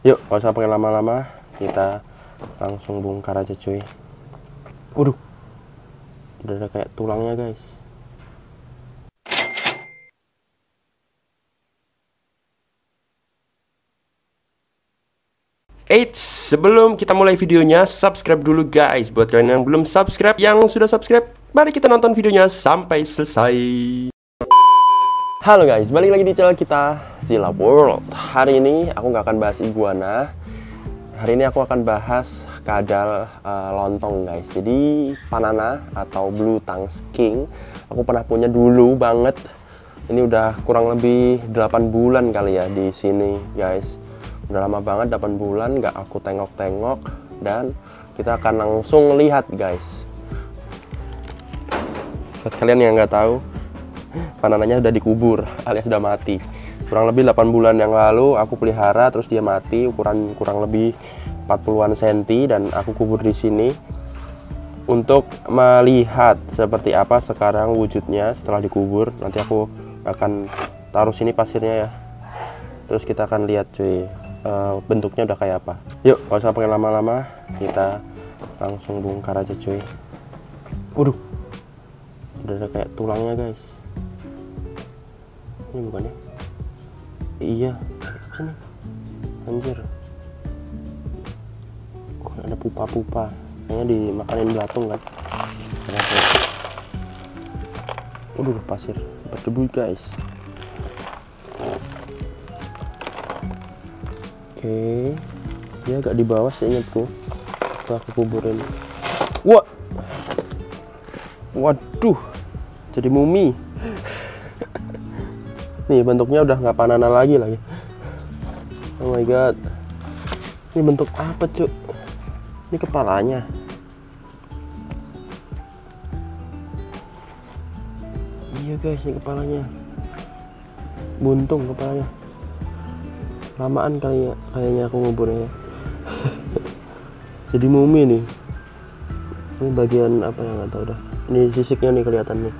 Yuk, gak usah pakai lama-lama, kita langsung bongkar aja cuy. Waduh, udah ada kayak tulangnya guys. Eits, sebelum kita mulai videonya, subscribe dulu guys. Buat kalian yang belum subscribe, yang sudah subscribe, mari kita nonton videonya sampai selesai. Halo guys, balik lagi di channel kita Zilla World. Hari ini aku nggak akan bahas iguana. Hari ini aku akan bahas kadal uh, lontong guys. Jadi panana atau blue tongue king, aku pernah punya dulu banget. Ini udah kurang lebih 8 bulan kali ya di sini guys udah lama banget 8 bulan nggak aku tengok-tengok dan kita akan langsung lihat guys buat kalian yang nggak tahu panananya udah dikubur alias udah mati. Kurang lebih 8 bulan yang lalu aku pelihara terus dia mati ukuran kurang lebih 40-an senti dan aku kubur di sini untuk melihat seperti apa sekarang wujudnya setelah dikubur. Nanti aku akan taruh sini pasirnya ya. Terus kita akan lihat cuy uh, bentuknya udah kayak apa. Yuk gak usah pakai lama-lama kita langsung bongkar aja cuy. Waduh. Udah kayak tulangnya guys ini bukan ya? Iya. Sini. Anjir. Oh, ada pupa-pupa? Kayaknya dimakanin belatung kan? Waduh pasir berdebu guys. Oke, dia agak di bawah seingatku. Tuh aku kuburin. Wah, waduh, jadi mumi. Nih bentuknya udah nggak panana lagi lagi. Oh my god, ini bentuk apa cuk? Ini kepalanya. Iya guys, ini kepalanya. Buntung kepalanya lamaan kali ya kayaknya aku nguburnya jadi mumi nih ini bagian apa yang nggak tahu dah ini sisiknya nih kelihatan nih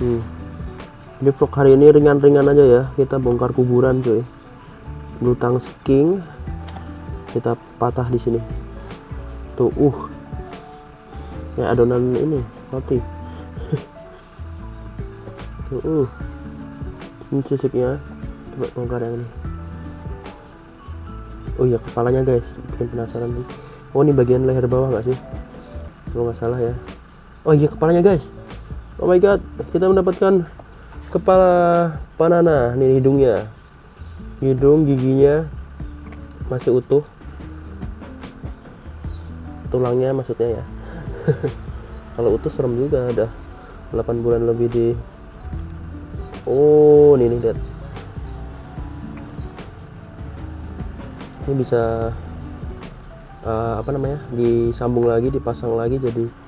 hmm. ini vlog hari ini ringan-ringan aja ya. Kita bongkar kuburan cuy. Lutang king. Kita patah di sini. Tuh uh. Kayak adonan ini roti. Tuh uh. Ini sisiknya. Coba bongkar yang ini. Oh iya kepalanya guys. Bikin penasaran nih. Oh ini bagian leher bawah nggak sih? Kalau nggak salah ya. Oh iya kepalanya guys oh my god kita mendapatkan kepala panana nih hidungnya. Hidung giginya masih utuh. Tulangnya maksudnya ya. Kalau utuh serem juga ada. 8 bulan lebih di oh ini nih lihat. Ini bisa uh, apa namanya disambung lagi dipasang lagi jadi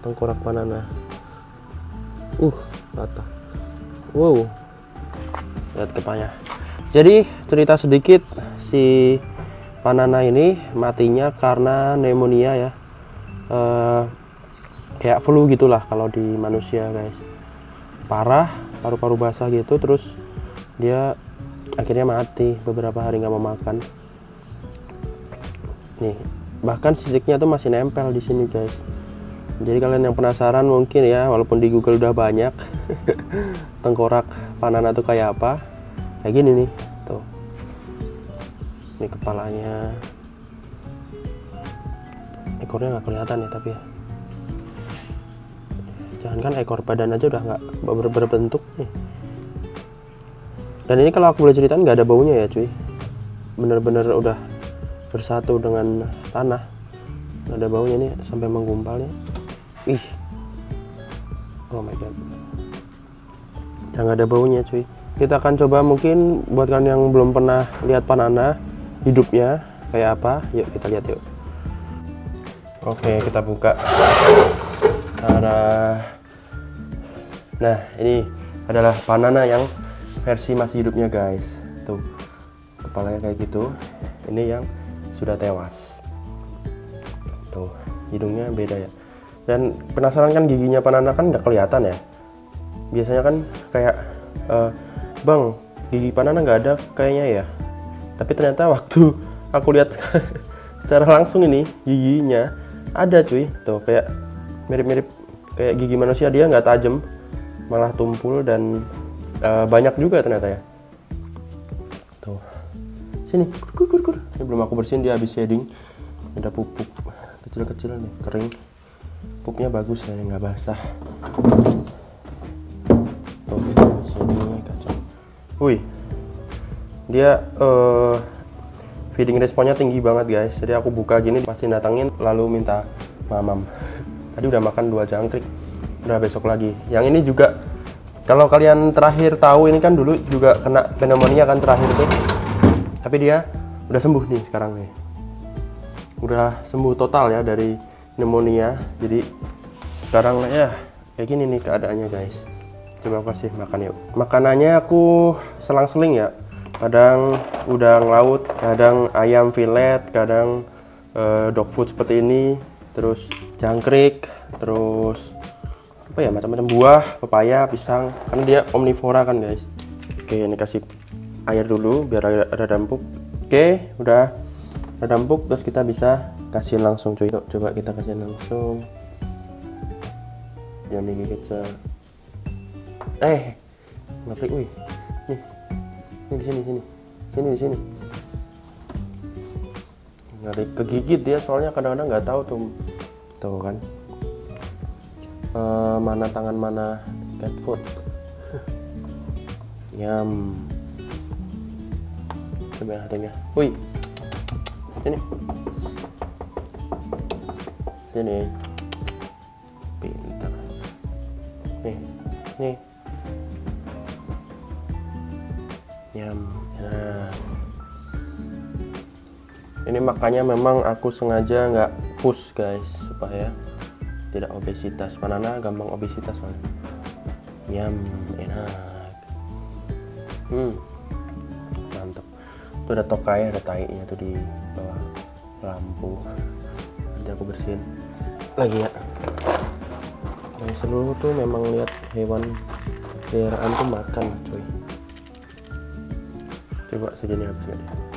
tengkorak panana uh patah. Wow. Lihat kepalanya jadi cerita sedikit si panana ini matinya karena pneumonia ya. Uh, kayak flu gitulah kalau di manusia guys. Parah paru-paru basah gitu terus dia akhirnya mati beberapa hari nggak mau makan. Nih bahkan sisiknya tuh masih nempel di sini guys jadi kalian yang penasaran mungkin ya walaupun di Google udah banyak tengkorak panana tuh kayak apa? Kayak gini nih tuh. Ini kepalanya. Ekornya nggak kelihatan ya tapi ya. Jangan kan ekor badan aja udah nggak ber berbentuk nih. Dan ini kalau aku boleh ceritain nggak ada baunya ya cuy. Bener-bener udah bersatu dengan tanah. Nggak ada baunya nih sampai menggumpal nih ih. Oh my god. Yang ada baunya cuy. Kita akan coba mungkin buat kalian yang belum pernah lihat panana hidupnya kayak apa yuk kita lihat yuk. Oke kita buka. Ada nah ini adalah panana yang versi masih hidupnya guys. Tuh kepalanya kayak gitu. Ini yang sudah tewas. Tuh hidungnya beda ya dan penasaran kan giginya panana kan nggak kelihatan ya? Biasanya kan kayak uh, bang gigi Panana nggak ada kayaknya ya. Tapi ternyata waktu aku lihat secara langsung ini giginya ada cuy. Tuh kayak mirip-mirip kayak gigi manusia. Dia nggak tajam malah tumpul dan uh, banyak juga ternyata ya. Tuh. Sini kur kur kur. Ini belum aku bersihin dia habis shading. Ada pupuk kecil-kecil nih kering pupuknya bagus ya nggak basah. Tuh shadingnya kacau. Wih dia uh, feeding responnya tinggi banget guys. Jadi aku buka gini pasti datangin lalu minta mamam. Tadi udah makan dua jangkrik udah besok lagi. Yang ini juga kalau kalian terakhir tahu ini kan dulu juga kena pneumonia kan terakhir tuh. Tapi dia udah sembuh nih sekarang nih. Udah sembuh total ya dari pneumonia. Jadi sekarang ya. Kayak gini nih keadaannya guys. Coba aku kasih. Makan yuk. Makanannya aku selang-seling ya. Kadang udang laut kadang ayam filet kadang uh, dog food seperti ini. Terus jangkrik terus apa ya macam-macam. Buah pepaya pisang. Karena dia omnivora kan guys. Oke ini kasih air dulu biar ada, ada dampuk. Oke udah ada dampuk terus kita bisa kasih langsung cuy. Yuk, coba kita kasih langsung jangan digigit se eh ngaplik wih. Ini di sini sini. Sini di sini. Ngeri kegigit dia soalnya kadang-kadang nggak tahu tuh. Tuh kan. E, mana tangan mana cat food yam coba hatinya. Wih. Sini. Sini nih. Nyam. Nah. Ini makanya memang aku sengaja nggak push guys supaya tidak obesitas. Banana gampang obesitas soalnya nyam enak. Hmm. Mantap itu ada tokai ada tainya tuh di bawah lampu. Nanti aku bersihin lagi ya yang seluruh tuh memang lihat hewan peliharaan tuh makan cuy. Coba segini habis nggak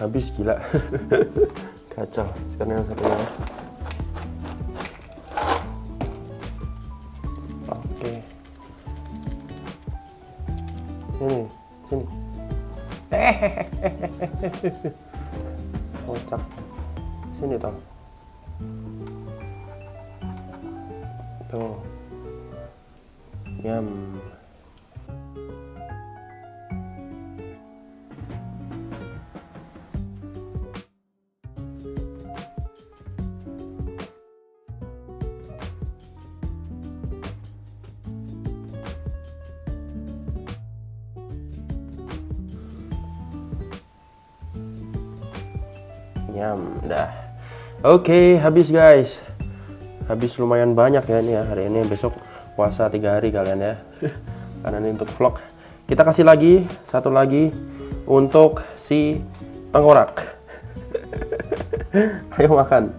habis gila. Kacau. Sekarang yang satunya oke. Ini sini. Kocak. Sini toh tuh. Yam Nyam, dah. Oke, habis guys. Habis lumayan banyak ya ini ya hari ini. Besok puasa tiga hari kalian ya. Karena ini untuk vlog. Kita kasih lagi satu lagi untuk si tengkorak. Ayo makan.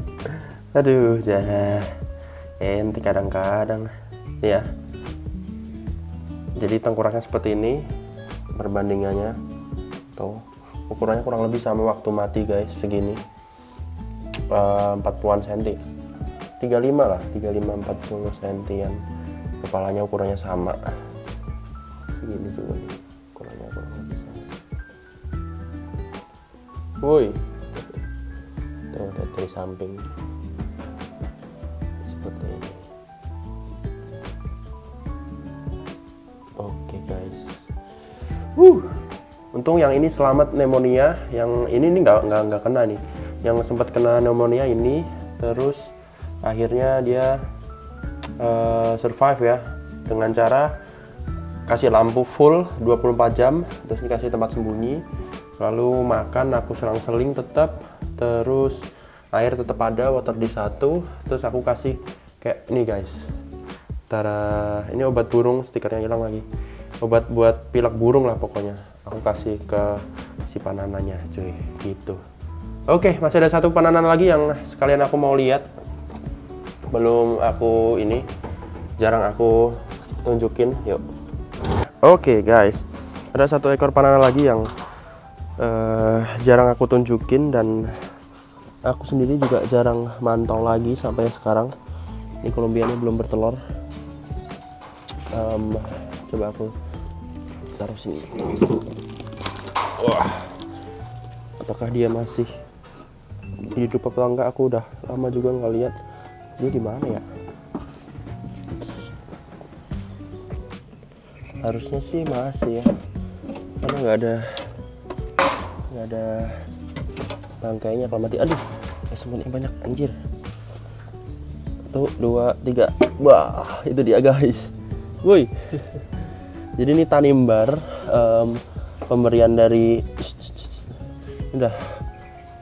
Aduh, jah. Ente kadang-kadang ya. Jadi tengkoraknya seperti ini perbandingannya. Tuh ukurannya kurang lebih sama waktu mati guys segini. Uh, 40-an cm 35 lah 35-40 cm kepalanya ukurannya sama. Segini juga nih ukurannya kurang lebih sama. Woi. Tuh dari samping. Seperti ini. Oke guys. Uh untung yang ini selamat pneumonia yang ini nih nggak nggak nggak kena nih. Yang sempat kena pneumonia ini terus akhirnya dia uh, survive ya. Dengan cara kasih lampu full 24 jam terus dikasih tempat sembunyi. Lalu makan aku selang-seling tetap terus air tetap ada water di satu. Terus aku kasih kayak ini guys. Tara ini obat burung stikernya hilang lagi. Obat buat pilek burung lah pokoknya aku kasih ke si panananya cuy. Gitu. Oke masih ada satu pananan lagi yang sekalian aku mau lihat. Belum aku ini jarang aku tunjukin yuk. Oke guys. Ada satu ekor pananan lagi yang uh, jarang aku tunjukin dan aku sendiri juga jarang mantau lagi sampai sekarang. Ini kolombianya belum bertelur. Um, coba aku taruh sini. Wah. Apakah dia masih hidup apa enggak? Aku udah lama juga nggak lihat. Dia di mana ya? Harusnya sih masih ya. Karena nggak ada nggak ada bangkainya kalau mati aduh semuanya banyak anjir. Satu dua tiga. Wah itu dia guys. Woi jadi ini tanimbar um, pemberian dari udah.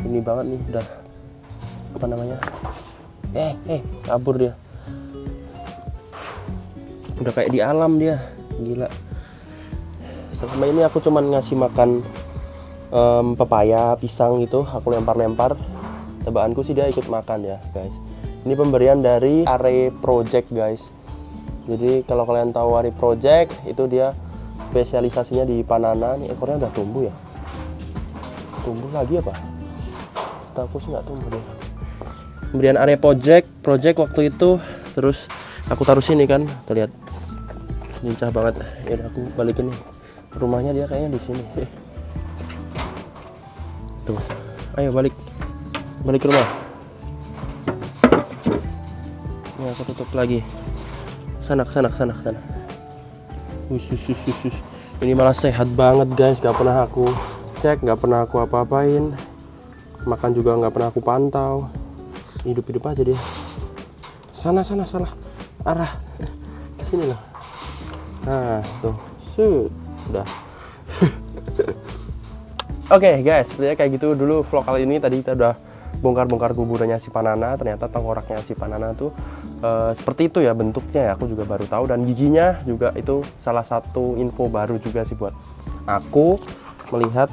Ini banget nih udah. Apa namanya? Eh eh kabur dia. Udah kayak di alam dia. Gila. Selama ini aku cuman ngasih makan um, pepaya, pisang gitu, aku lempar-lempar. Tebakanku sih dia ikut makan ya, guys. Ini pemberian dari Are Project, guys. Jadi kalau kalian tahu Are Project, itu dia spesialisasinya di panana. Nih ekornya udah tumbuh ya. Tumbuh lagi apa? Setahu sih nggak tumbuh deh. Pemberian Are Project, Project waktu itu terus aku taruh sini kan, terlihat lincah banget. Ya aku balikin nih. Rumahnya dia kayaknya di sini. Tuh. Ayo balik. Balik ke rumah. Ya, aku tutup lagi. Sana ke sana ke sana ke sana. Ini malah sehat banget guys, gak pernah aku cek, gak pernah aku apa-apain. Makan juga gak pernah aku pantau. Hidup-hidup aja dia. Sana sana salah arah. Sini loh. Nah, tuh. Sudah. Oke okay, guys, sepertinya kayak gitu dulu vlog kali ini. Tadi kita udah bongkar-bongkar kuburannya si Panana. Ternyata tengkoraknya si Panana tuh uh, seperti itu ya bentuknya ya. Aku juga baru tahu dan giginya juga itu salah satu info baru juga sih buat aku melihat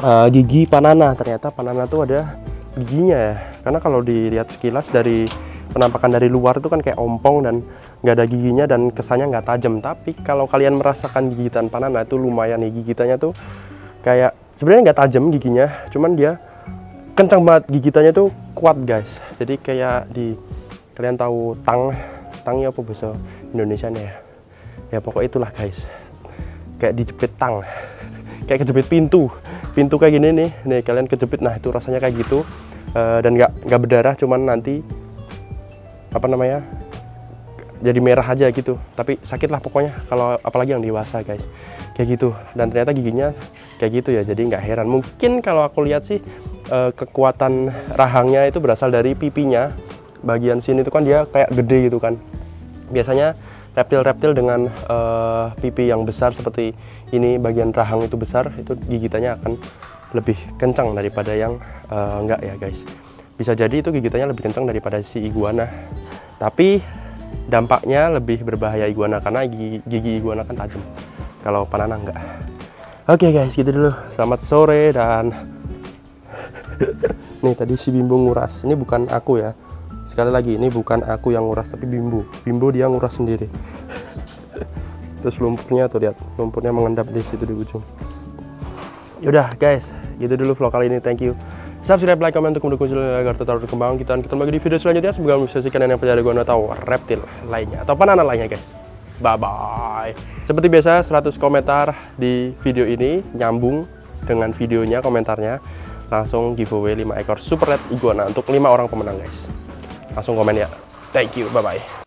uh, gigi Panana. Ternyata Panana tuh ada giginya ya. Karena kalau dilihat sekilas dari penampakan dari luar itu kan kayak ompong dan nggak ada giginya dan kesannya nggak tajam. Tapi kalau kalian merasakan gigitan Panana itu lumayan nih gigitannya tuh kayak sebenarnya nggak tajam giginya cuman dia kencang banget gigitannya tuh kuat guys. Jadi kayak di kalian tahu tang tangnya apa bahasa Indonesia nih ya? Ya pokoknya itulah guys. Kayak dijepit tang. Kayak kejepit pintu. Pintu kayak gini nih. Nih kalian kejepit. Nah itu rasanya kayak gitu. Uh, dan nggak nggak berdarah cuman nanti apa namanya jadi merah aja gitu. Tapi sakit lah pokoknya kalau apalagi yang dewasa guys. Kayak gitu. Dan ternyata giginya kayak gitu ya. Jadi nggak heran. Mungkin kalau aku lihat sih eh, kekuatan rahangnya itu berasal dari pipinya. Bagian sini itu kan dia kayak gede gitu kan. Biasanya reptil-reptil dengan uh, pipi yang besar seperti ini bagian rahang itu besar itu gigitannya akan lebih kencang daripada yang uh, enggak ya guys. Bisa jadi itu gigitannya lebih kencang daripada si iguana. Tapi dampaknya lebih berbahaya iguana karena gigi, gigi iguana kan tajam. Kalau panana enggak. Oke okay guys gitu dulu. Selamat sore dan nih tadi si bimbo nguras. Ini bukan aku ya. Sekali lagi ini bukan aku yang nguras tapi bimbo. Bimbo dia nguras sendiri. Terus lumpurnya tuh lihat. Lumpurnya mengendap di situ di ujung. Yaudah guys. Gitu dulu vlog kali ini. Thank you. Subscribe like comment untuk mendukung channel agar tetap berkembang. Kita ketemu lagi di video selanjutnya. Semoga bisa kalian yang percaya gue tahu reptil lainnya. Atau panana lainnya guys. Bye bye seperti biasa 100 komentar di video ini nyambung dengan videonya komentarnya langsung giveaway 5 ekor super red iguana untuk 5 orang pemenang guys. Langsung komen ya. Thank you. Bye bye